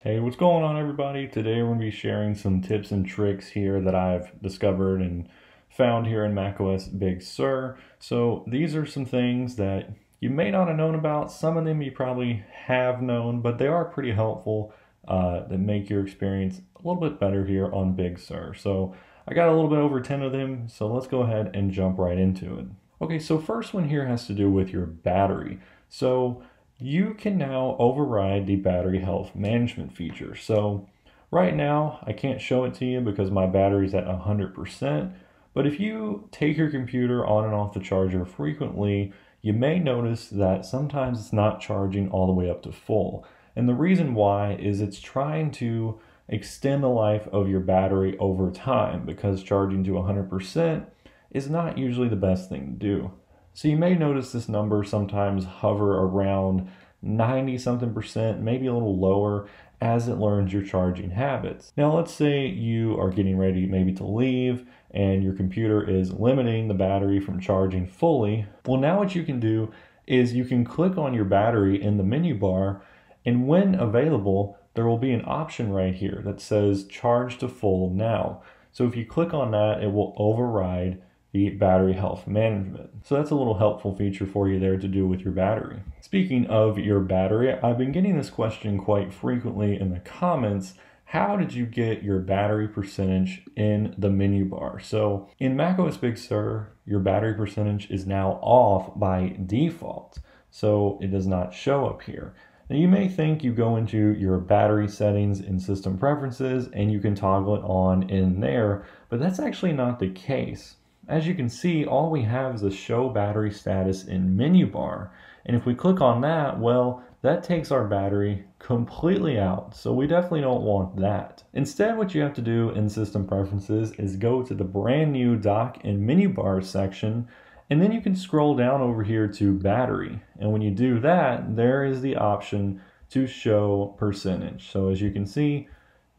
Hey, what's going on everybody? Today we're going to be sharing some tips and tricks here that I've discovered and found here in macOS Big Sur. So these are some things that you may not have known about. Some of them you probably have known, but they are pretty helpful uh, that make your experience a little bit better here on Big Sur. So I got a little bit over 10 of them, so let's go ahead and jump right into it. Okay, so first one here has to do with your battery. So you can now override the battery health management feature. So right now, I can't show it to you because my battery's at 100%, but if you take your computer on and off the charger frequently, you may notice that sometimes it's not charging all the way up to full. And the reason why is it's trying to extend the life of your battery over time because charging to 100% is not usually the best thing to do. So you may notice this number sometimes hover around 90 something percent, maybe a little lower as it learns your charging habits. Now let's say you are getting ready maybe to leave and your computer is limiting the battery from charging fully. Well now what you can do is you can click on your battery in the menu bar and when available there will be an option right here that says charge to full now. So if you click on that it will override the battery health management. So that's a little helpful feature for you there to do with your battery. Speaking of your battery, I've been getting this question quite frequently in the comments. How did you get your battery percentage in the menu bar? So in macOS Big Sur, your battery percentage is now off by default. So it does not show up here. Now you may think you go into your battery settings in system preferences and you can toggle it on in there, but that's actually not the case. As you can see, all we have is a show battery status in menu bar. And if we click on that, well, that takes our battery completely out. So we definitely don't want that. Instead, what you have to do in system preferences is go to the brand new dock and menu bar section, and then you can scroll down over here to battery. And when you do that, there is the option to show percentage. So as you can see,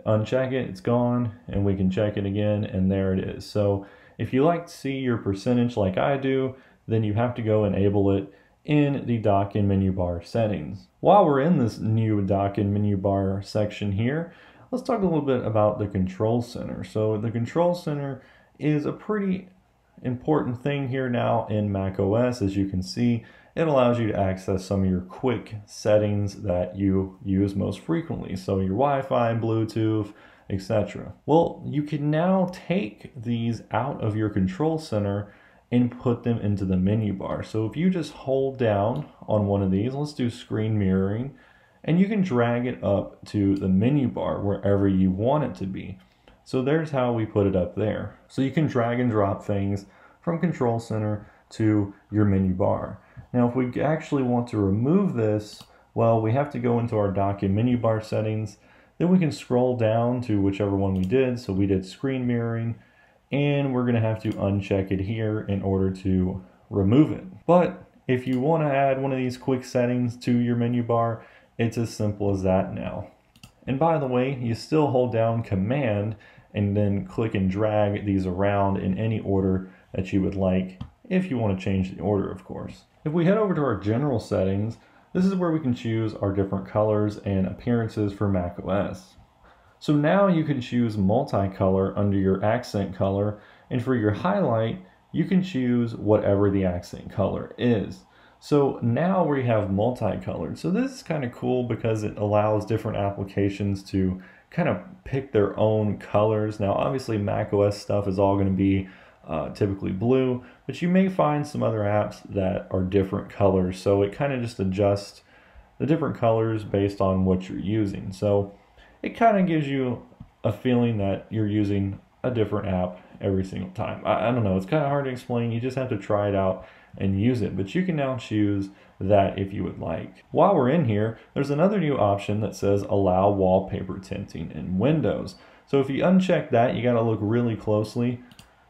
uncheck it, it's gone, and we can check it again, and there it is. So if you like to see your percentage like I do, then you have to go enable it in the dock and menu bar settings. While we're in this new dock and menu bar section here, let's talk a little bit about the control center. So the control center is a pretty important thing here now in Mac OS. As you can see, it allows you to access some of your quick settings that you use most frequently. So your Wi-Fi, Bluetooth, etc. Well, you can now take these out of your control center and put them into the menu bar. So if you just hold down on one of these, let's do screen mirroring, and you can drag it up to the menu bar wherever you want it to be. So there's how we put it up there. So you can drag and drop things from control center to your menu bar. Now if we actually want to remove this, well, we have to go into our dock and menu bar settings then we can scroll down to whichever one we did. So we did screen mirroring and we're gonna have to uncheck it here in order to remove it. But if you wanna add one of these quick settings to your menu bar, it's as simple as that now. And by the way, you still hold down command and then click and drag these around in any order that you would like if you want to change the order, of course. If we head over to our general settings, this is where we can choose our different colors and appearances for macOS. So now you can choose multicolor under your accent color, and for your highlight, you can choose whatever the accent color is. So now we have multicolored. So this is kind of cool because it allows different applications to kind of pick their own colors. Now obviously macOS stuff is all going to be uh, typically blue, but you may find some other apps that are different colors. So it kind of just adjusts the different colors based on what you're using. So it kind of gives you a feeling that you're using a different app every single time. I, I don't know, it's kind of hard to explain. You just have to try it out and use it, but you can now choose that if you would like. While we're in here, there's another new option that says allow wallpaper tinting in Windows. So if you uncheck that, you got to look really closely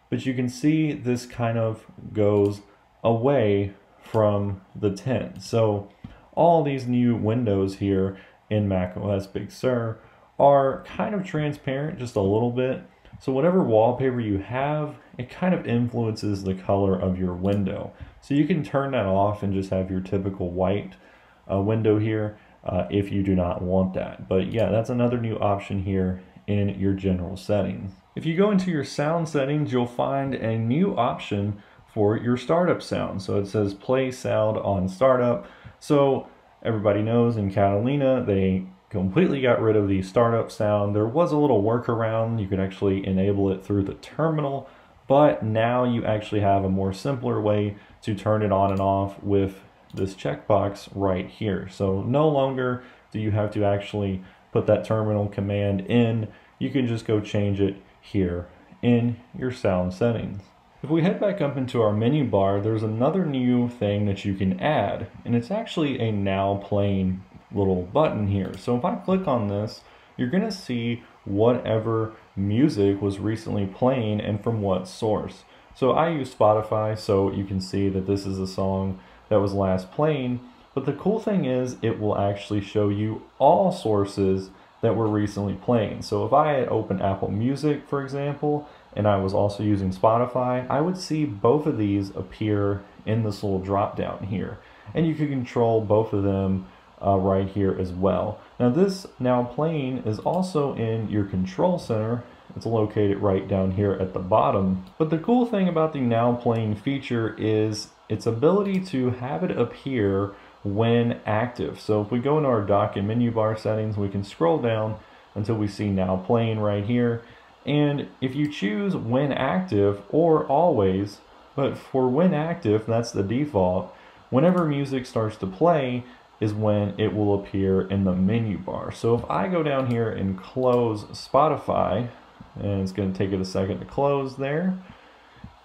but you can see this kind of goes away from the 10. So all these new windows here in macOS Big Sur are kind of transparent just a little bit. So whatever wallpaper you have, it kind of influences the color of your window. So you can turn that off and just have your typical white uh, window here. uh, if you do not want that. But yeah, that's another new option here in your general settings. If you go into your sound settings, you'll find a new option for your startup sound. So it says play sound on startup. So everybody knows in Catalina, they completely got rid of the startup sound. There was a little workaround. You could actually enable it through the terminal, but now you actually have a more simpler way to turn it on and off with this checkbox right here. So no longer do you have to actually put that terminal command in. You can just go change it here in your sound settings. If we head back up into our menu bar, there's another new thing that you can add, and it's actually a now playing little button here. So if I click on this, you're gonna see whatever music was recently playing and from what source. So I use Spotify, so you can see that this is a song that was last playing. But the cool thing is it will actually show you all sources that were recently playing. So if I had opened Apple Music, for example, and I was also using Spotify, I would see both of these appear in this little drop down here. And you can control both of them uh, right here as well. Now this now playing is also in your control center. It's located right down here at the bottom. But the cool thing about the now playing feature is its ability to have it appear when active. So if we go into our dock and menu bar settings, we can scroll down until we see now playing right here. And if you choose when active or always, but for when active, that's the default, whenever music starts to play is when it will appear in the menu bar. So if I go down here and close Spotify, and it's going to take it a second to close there,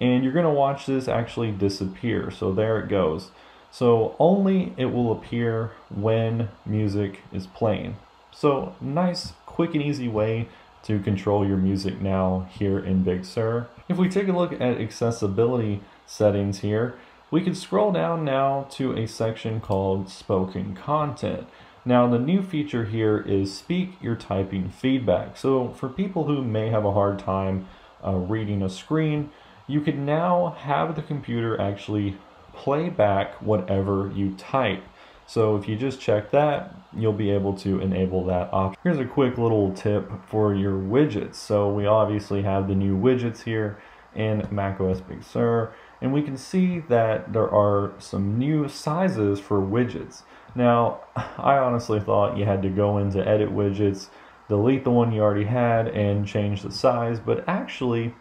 and you're going to watch this actually disappear. So there it goes. So only it will appear when music is playing. So nice, quick and easy way to control your music now here in Big Sur. If we take a look at accessibility settings here, we can scroll down now to a section called spoken content. Now the new feature here is speak your typing feedback. So for people who may have a hard time uh, reading a screen, you can now have the computer actually play back whatever you type. So if you just check that, you'll be able to enable that option. Here's a quick little tip for your widgets. So we obviously have the new widgets here in macOS Big Sur, and we can see that there are some new sizes for widgets. Now, I honestly thought you had to go into edit widgets, delete the one you already had, and change the size, but actually,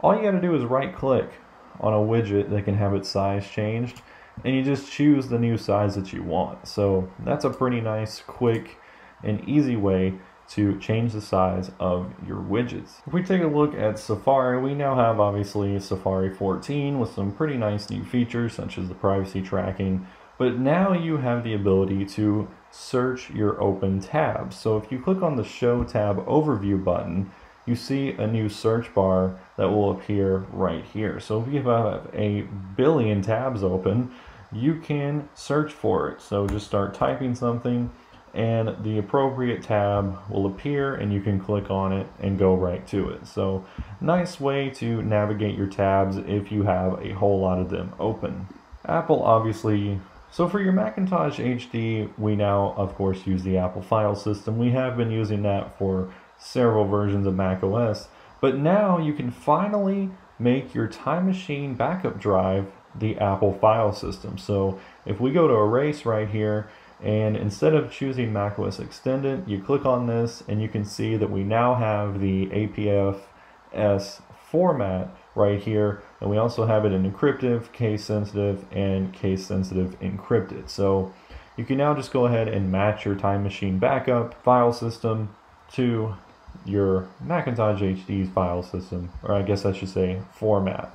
all you gotta do is right click on a widget that can have its size changed and you just choose the new size that you want. So that's a pretty nice, quick, and easy way to change the size of your widgets. If we take a look at Safari, we now have obviously Safari 14 with some pretty nice new features such as the privacy tracking, but now you have the ability to search your open tabs. So if you click on the Show Tab Overview button, you see a new search bar that will appear right here. So if you have a billion tabs open, you can search for it. So just start typing something and the appropriate tab will appear and you can click on it and go right to it. So nice way to navigate your tabs if you have a whole lot of them open. Apple obviously, so for your Macintosh HD, we now of course use the Apple file system. We have been using that for several versions of macOS, but now you can finally make your Time Machine backup drive the Apple file system. So if we go to erase right here, and instead of choosing macOS Extended, you click on this and you can see that we now have the APFS format right here. And we also have it in encrypted, case sensitive, and case sensitive encrypted. So you can now just go ahead and match your Time Machine backup file system to your Macintosh HD's file system, or I guess I should say format.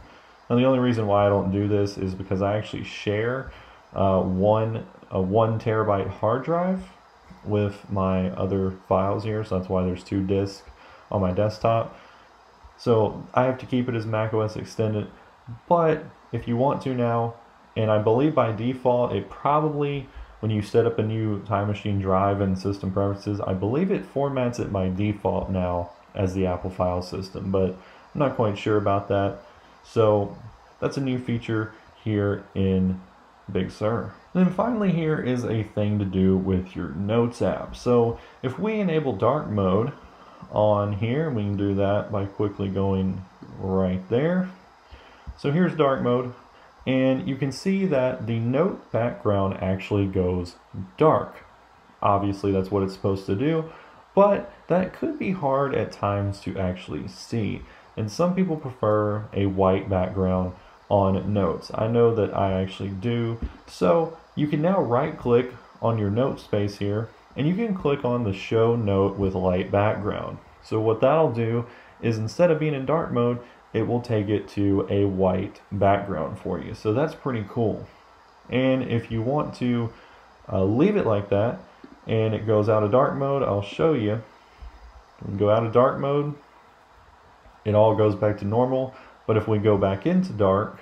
Now the only reason why I don't do this is because I actually share uh, one a one terabyte hard drive with my other files here, so that's why there's two disks on my desktop. So I have to keep it as macOS extended, but if you want to now, and I believe by default it probably when you set up a new Time Machine drive and system preferences, I believe it formats it by default now as the Apple file system, but I'm not quite sure about that. So that's a new feature here in Big Sur. And then finally here is a thing to do with your Notes app. So if we enable dark mode on here, we can do that by quickly going right there. So here's dark mode. And you can see that the note background actually goes dark. Obviously that's what it's supposed to do, but that could be hard at times to actually see. And some people prefer a white background on notes. I know that I actually do. So you can now right click on your note space here and you can click on the show note with light background. So what that'll do is instead of being in dark mode, it will take it to a white background for you. So that's pretty cool. And if you want to uh, leave it like that and it goes out of dark mode, I'll show you. go out of dark mode, it all goes back to normal. But if we go back into dark,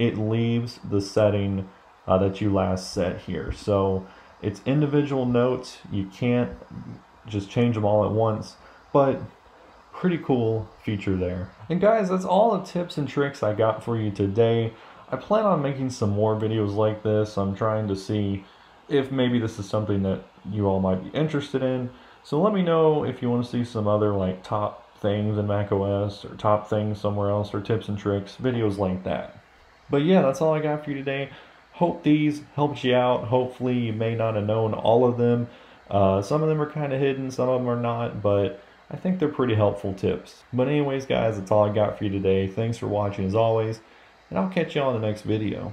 it leaves the setting uh, that you last set here. So it's individual notes. You can't just change them all at once, but pretty cool feature there. And guys, that's all the tips and tricks I got for you today. I plan on making some more videos like this. I'm trying to see if maybe this is something that you all might be interested in. So let me know if you want to see some other like top things in macOS or top things somewhere else or tips and tricks, videos like that. But yeah, that's all I got for you today. Hope these helped you out. Hopefully you may not have known all of them. Uh, some of them are kind of hidden, some of them are not, but I think they're pretty helpful tips. But anyways, guys, that's all I got for you today. Thanks for watching as always, and I'll catch you on the next video.